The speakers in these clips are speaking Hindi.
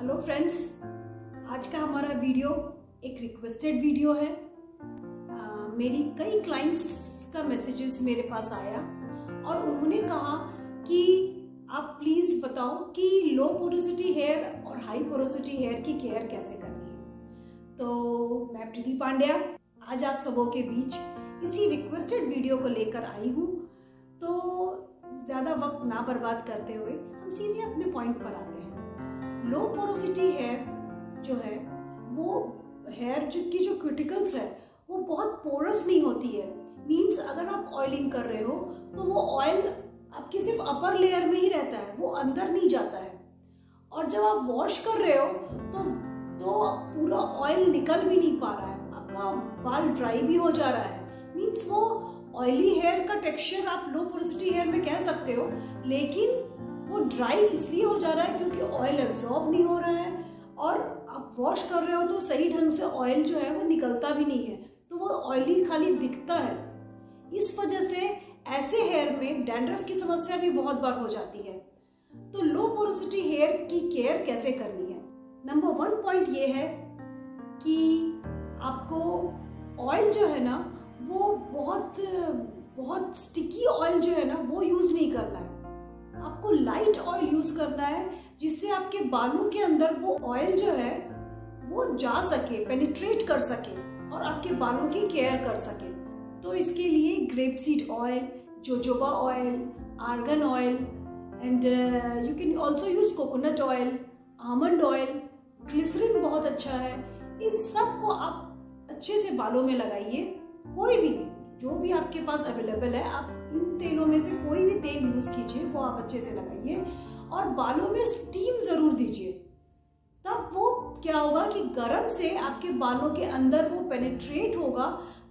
हेलो फ्रेंड्स आज का हमारा वीडियो एक रिक्वेस्टेड वीडियो है। आ, मेरी कई क्लाइंट्स का मैसेजेस मेरे पास आया और उन्होंने कहा कि आप प्लीज़ बताओ कि लो पोरोसिटी हेयर और हाई पोरोसिटी हेयर की केयर कैसे करनी है। तो मैं प्रीति पांड्या आज आप सबों के बीच इसी रिक्वेस्टेड वीडियो को लेकर आई हूँ। तो ज़्यादा वक्त ना बर्बाद करते हुए हम सीधे अपने पॉइंट पर आते हैं। लो पोरोसिटी हेयर जो है, वो हेयर जो की जो क्यूटिकल्स है, वो बहुत पोरस नहीं होती है। मीन्स अगर आप ऑयलिंग कर रहे हो तो वो ऑयल आपके सिर्फ़ अपर लेयर में ही रहता है, वो अंदर नहीं जाता है। और जब आप वॉश कर रहे हो तो तो पूरा ऑयल निकल भी नहीं पा रहा है, आपका बाल ड्राई भी हो जा रहा है। मीन्स वो ऑयली हेयर का टेक्सचर आप लो पोरोसिटी हेयर में कह सकते हो, लेकिन वो ड्राई इसलिए हो जा रहा है क्योंकि ऑयल एब्जॉर्ब नहीं हो रहा है। और आप वॉश कर रहे हो तो सही ढंग से ऑयल जो है वो निकलता भी नहीं है। तो वो ऑयली खाली दिखता है। इस वजह से ऐसे हेयर में डैंड्रफ की समस्या भी बहुत बार हो जाती है। तो लो पोरोसिटी हेयर की केयर कैसे करनी है? नंबर वन पॉइंट ये है कि आपको ऑयल जो है ना, वो बहुत बहुत स्टिकी ऑयल जो है ना, वो यूज़ नहीं करना है। आपको लाइट ऑयल यूज़ करना है, जिससे आपके बालों के अंदर वो ऑयल जो है, वो जा सके पेनिट्रेट कर सके और आपके बालों की केयर कर सके। तो इसके लिए grape seed oil jojoba oil argan oil and you can also use coconut oil almond oil glycerin बहुत अच्छा है। इन सबको आप अच्छे से बालों में लगाइए। कोई भी, जो भी आपके पास अवेलेबल है, आप इन तेलों में से कोई भी तेल यूज़ कीजिए, वो आप अच्छे से लगाइए और बालों में स्टीम ज़रूर दीजिए। तब वो क्या होगा कि गर्म से आपके बालों के अंदर वो पेनिट्रेट होगा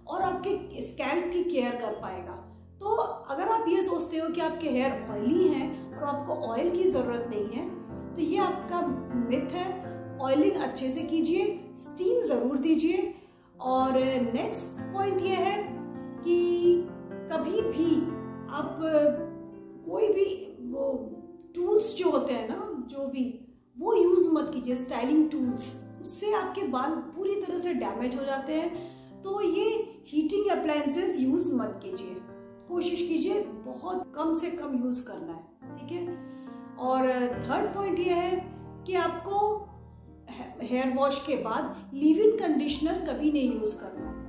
और आपके स्कैल्प की केयर कर पाएगा। तो अगर आप ये सोचते हो कि आपके हेयर ऑयली हैं और आपको ऑयल की ज़रूरत नहीं है तो ये आपका मिथ है। ऑयलिंग अच्छे से कीजिए स्टीम ज़रूर दीजिए। और नेक्स्ट पॉइंट ये है कि कभी भी आप कोई भी वो टूल्स जो होते हैं ना, जो भी, वो यूज़ मत कीजिए स्टाइलिंग टूल्स उससे आपके बाल पूरी तरह से डैमेज हो जाते हैं। तो ये हीटिंग अप्लायंसेस यूज़ मत कीजिए। कोशिश कीजिए, बहुत कम से कम यूज़ करना है, ठीक है? और थर्ड पॉइंट ये है कि आपको हेयर वॉश के बाद लिव इन कंडीशनर कभी नहीं यूज़ करना।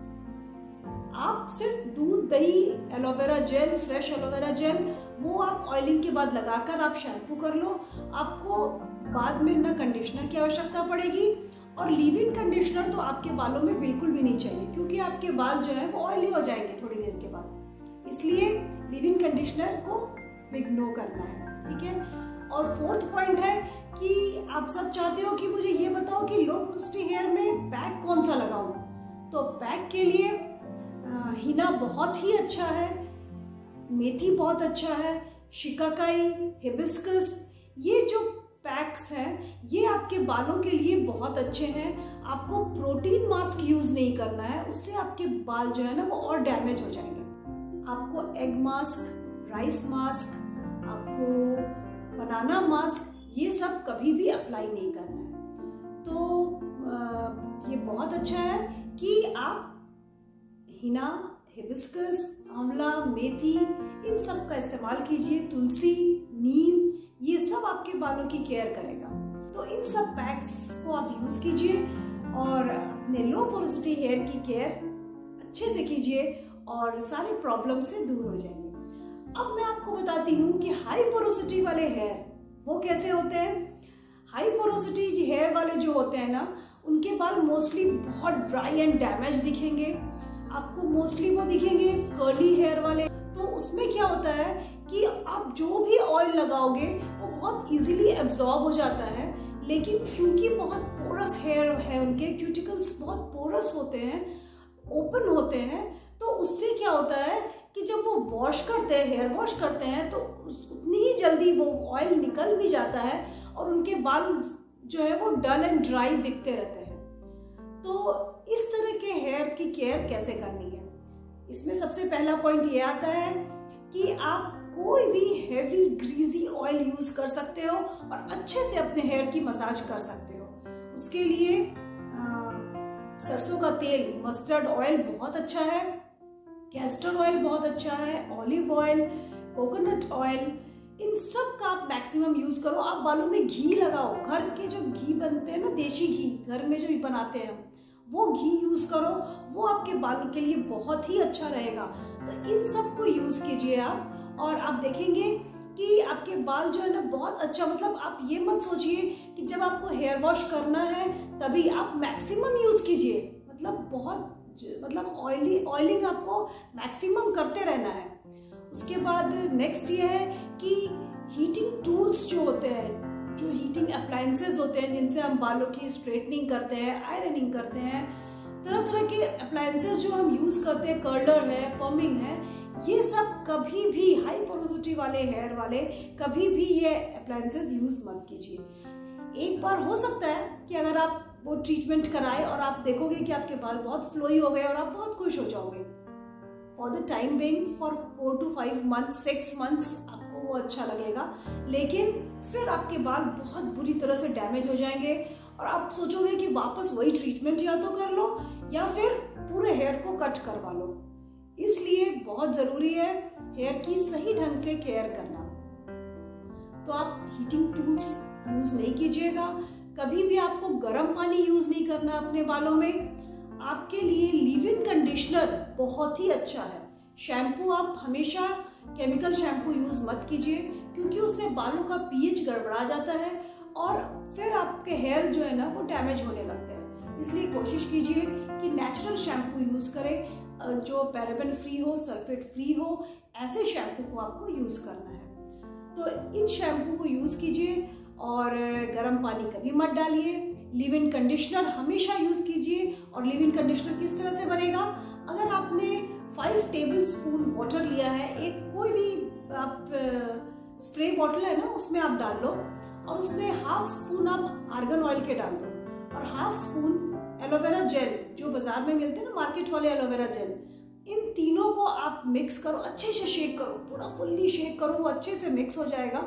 आप सिर्फ़ दूध, दही aloe vera gel fresh aloe vera gel वो आप ऑयलिंग के बाद लगाकर आप शैम्पू कर लो। आपको बाद में ना कंडीशनर की आवश्यकता पड़ेगी और लीव इन कंडीशनर तो आपके बालों में बिल्कुल भी नहीं चाहिए, क्योंकि आपके बाल जो है वो ऑयली हो जाएँगे थोड़ी देर के बाद। इसलिए लिव इन कंडीशनर को इग्नोर करना है, ठीक है? और फोर्थ पॉइंट है कि आप सब चाहते हो कि मुझे ये बताओ कि लो पोस्टी हेयर में पैक कौन सा लगाऊँ? तो पैक के लिए हिना बहुत ही अच्छा है मेथी बहुत अच्छा है शिकाकाई हिबिस्कस ये जो पैक्स हैं ये आपके बालों के लिए बहुत अच्छे हैं। आपको प्रोटीन मास्क यूज़ नहीं करना है उससे आपके बाल जो है ना वो और डैमेज हो जाएँगे। आपको एग मास्क राइस मास्क आपको बनाना मास्क ये सब कभी भी अप्लाई नहीं करना है। तो आ, ये बहुत अच्छा है कि आप हिना, हिबिस्कस, आंवला, मेथी, इन सब का इस्तेमाल कीजिए, तुलसी, नीम, ये सब आपके बालों की केयर करेगा। तो इन सब पैक्स को आप यूज़ कीजिए और अपने लो पोरोसिटी हेयर की केयर अच्छे से कीजिए और सारे प्रॉब्लम से दूर हो जाएँगे अब मैं आपको बताती हूँ कि हाई पोरोसिटी वाले हेयर वो कैसे होते हैं। हाई पोरोसिटी हेयर वाले जो होते हैं ना, उनके बाल मोस्टली बहुत ड्राई एंड डैमेज दिखेंगे। आपको मोस्टली वो दिखेंगे कर्ली हेयर वाले। तो उसमें क्या होता है कि आप जो भी ऑयल लगाओगे, वो बहुत इजीली एब्जॉर्ब हो जाता है। लेकिन क्योंकि बहुत पोरस हेयर है उनके क्यूटिकल्स बहुत पोरस होते हैं ओपन होते हैं तो उससे क्या होता है कि जब वो वॉश करते हैं हेयर वॉश करते हैं तो उतनी ही जल्दी वो ऑयल निकल भी जाता है और उनके बाल जो है वो डल एंड ड्राई दिखते रहते हैं। तो इस तरह के हेयर की केयर कैसे करनी है? इसमें सबसे पहला पॉइंट ये आता है कि आप कोई भी हैवी ग्रीजी ऑयल यूज़ कर सकते हो और अच्छे से अपने हेयर की मसाज कर सकते हो। उसके लिए सरसों का तेल मस्टर्ड ऑयल बहुत अच्छा है कैस्टर ऑयल बहुत अच्छा है ऑलिव ऑयल कोकोनट ऑयल इन सब का आप मैक्सिमम यूज़ करो। आप बालों में घी लगाओ। घर के जो घी बनते हैं ना, देशी घी, घर में जो बनाते हैं वो घी यूज़ करो, वो आपके बालों के लिए बहुत ही अच्छा रहेगा। तो इन सबको यूज़ कीजिए आप, और आप देखेंगे कि आपके बाल जो है ना, बहुत अच्छा मतलब आप ये मत सोचिए कि जब आपको हेयर वॉश करना है, तभी आप मैक्सिमम यूज़ कीजिए। मतलब बहुत मतलब ऑयली ऑयलिंग आपको मैक्सिमम करते रहना है। उसके बाद नेक्स्ट ये है कि हीटिंग टूल्स जो होते हैं अप्लायंसेज होते हैं जिनसे हम बालों की स्ट्रेटनिंग करते हैं आयरनिंग करते हैं। तरह तरह के अप्लायंसेज जो हम यूज़ करते हैं कर्लर है पॉमिंग है, ये सब कभी भी हाई पोरोसिटी वाले हेयर वाले कभी भी ये अप्लायंसेज यूज़ मत कीजिए। एक बार हो सकता है कि अगर आप वो ट्रीटमेंट कराए और आप देखोगे कि आपके बाल बहुत फ्लोई हो गए और आप बहुत खुश हो जाओगे। For the time being for four to five month six months आपको वो अच्छा लगेगा। लेकिन फिर आपके बाल बहुत बुरी तरह से डैमेज हो जाएँगे और आप सोचोगे कि वापस वही ट्रीटमेंट या तो कर लो या फिर पूरे हेयर को कट करवा लो। इसलिए बहुत ज़रूरी है हेयर की सही ढंग से केयर करना। तो आप हीटिंग टूल्स यूज़ नहीं कीजिएगा। कभी भी आपको गर्म पानी यूज़ नहीं करना अपने बालों में। आपके लिए लिव इन कंडीशनर बहुत ही अच्छा है। शैम्पू आप हमेशा केमिकल शैम्पू यूज़ मत कीजिए, क्योंकि उससे बालों का पीएच गड़बड़ा जाता है और फिर आपके हेयर जो है ना, वो डैमेज होने लगते हैं। इसलिए कोशिश कीजिए कि नेचुरल शैम्पू यूज़ करें जो पैराबेन फ्री हो, सल्फेट फ्री हो, ऐसे शैम्पू को आपको यूज़ करना है। तो इन शैम्पू को यूज़ कीजिए और गर्म पानी कभी मत डालिए। लिव इन कंडीशनर हमेशा यूज़ कीजिए और लिव इन कंडीशनर किस तरह से बनेगा? अगर आपने फाइव टेबल स्पून वाटर लिया है। एक कोई भी आप स्प्रे बॉटल है ना, उसमें आप डाल लो। और उसमें हाफ़ स्पून आप आर्गन ऑयल के डाल दो। और हाफ़ स्पून एलोवेरा जेल जो बाज़ार में मिलते हैं ना मार्केट वाले एलोवेरा जेल इन तीनों को आप मिक्स करो, अच्छे से शेक करो, पूरा फुल्ली शेक करो, वो अच्छे से मिक्स हो जाएगा।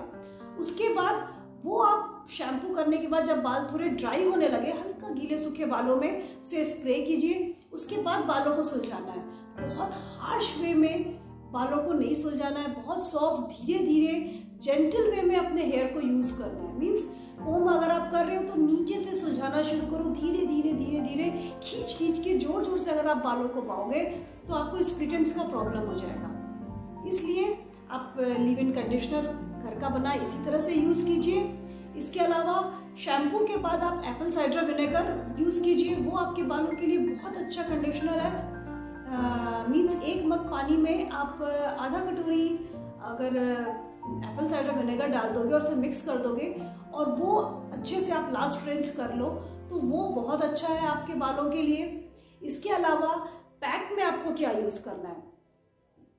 उसके बाद वो आप शैम्पू करने के बाद जब बाल थोड़े ड्राई होने लगे, हल्का गीले सूखे बालों में उसे स्प्रे कीजिए। उसके बाद बालों को सुलझाना है। बहुत हार्श वे में बालों को नहीं सुलझाना है, बहुत सॉफ्ट धीरे धीरे जेंटल वे में अपने हेयर को यूज़ करना है। मीन्स कोम अगर आप कर रहे हो तो नीचे से सुलझाना शुरू करो धीरे धीरे धीरे धीरे खींच खींच के ज़ोर ज़ोर से अगर आप बालों को पाओगे तो आपको स्प्लिटेंट्स का प्रॉब्लम हो जाएगा। इसलिए आप लिव इन कंडीशनर घर का बना, इसी तरह से यूज़ कीजिए। इसके अलावा शैम्पू के बाद आप एप्पल साइडर विनेगर यूज़ कीजिए, वो आपके बालों के लिए बहुत अच्छा कंडीशनर है। मीन्स एक मग पानी में आप आधा कटोरी अगर एप्पल साइडर विनेगर डाल दोगे और उसे मिक्स कर दोगे और वो अच्छे से आप लास्ट रेंस कर लो तो वो बहुत अच्छा है आपके बालों के लिए। इसके अलावा पैक में आपको क्या यूज़ करना है?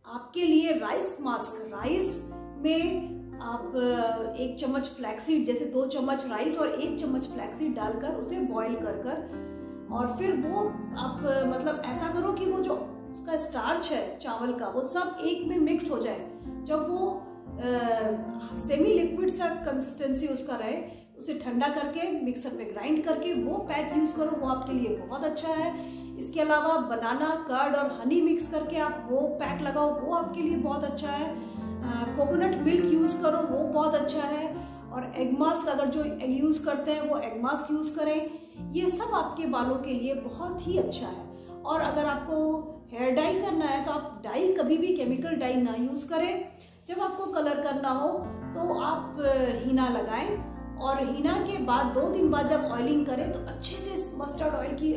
आपके लिए राइस मास्क राइस में आप एक चम्मच फ्लैक्सीड जैसे दो चम्मच राइस और एक चम्मच फ्लैक्सीड डालकर उसे बॉईल कर कर और फिर वो आप मतलब ऐसा करो कि वो जो उसका स्टार्च है, चावल का, वो सब एक में मिक्स हो जाए। जब वो सेमी लिक्विड सा कंसिस्टेंसी उसका रहे, उसे ठंडा करके मिक्सर में ग्राइंड करके, वो पैक यूज़ करो, वो आपके लिए बहुत अच्छा है। इसके अलावा बनाना कर्ड और हनी मिक्स करके आप वो पैक लगाओ, वो आपके लिए बहुत अच्छा है। कोकोनट मिल्क यूज़ करो, वो बहुत अच्छा है। और एग मास्क अगर जो एग यूज़ करते हैं, वो एग मास्क यूज़ करें। ये सब आपके बालों के लिए बहुत ही अच्छा है। और अगर आपको हेयर डाई करना है तो आप डाई कभी भी केमिकल डाई ना यूज़ करें। जब आपको कलर करना हो तो आप हीना लगाएँ। और हीना के बाद दो दिन बाद जब ऑयलिंग करें तो अच्छे से मस्टर्ड ऑयल की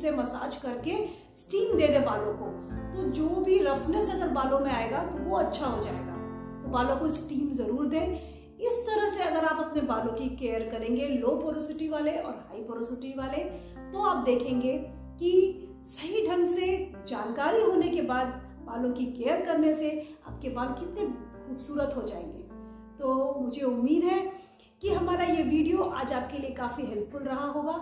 से मसाज करके स्टीम दे दे बालों को। तो जो भी रफनेस अगर बालों में आएगा तो वो अच्छा हो जाएगा। तो बालों को स्टीम ज़रूर दें। इस तरह से अगर आप अपने बालों की केयर करेंगे लो पोरोसिटी वाले और हाई पोरोसिटी वाले तो आप देखेंगे कि सही ढंग से जानकारी होने के बाद बालों की केयर करने से आपके बाल कितने खूबसूरत हो जाएँगे। तो मुझे उम्मीद है कि हमारा ये वीडियो आज आपके लिए काफ़ी हेल्पफुल रहा होगा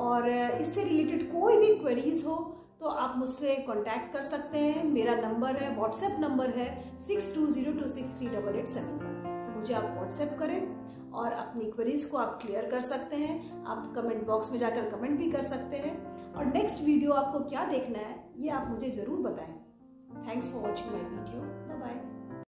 और इससे रिलेटेड कोई भी क्वेरीज हो तो आप मुझसे कांटेक्ट कर सकते हैं। मेरा नंबर है व्हाट्सएप नंबर है six two zero two six three double eight seven one मुझे आप व्हाट्सएप करें और अपनी क्वेरीज को आप क्लियर कर सकते हैं। आप कमेंट बॉक्स में जाकर कमेंट भी कर सकते हैं। और नेक्स्ट वीडियो आपको क्या देखना है, ये आप मुझे ज़रूर बताएँ। Thanks for watching my video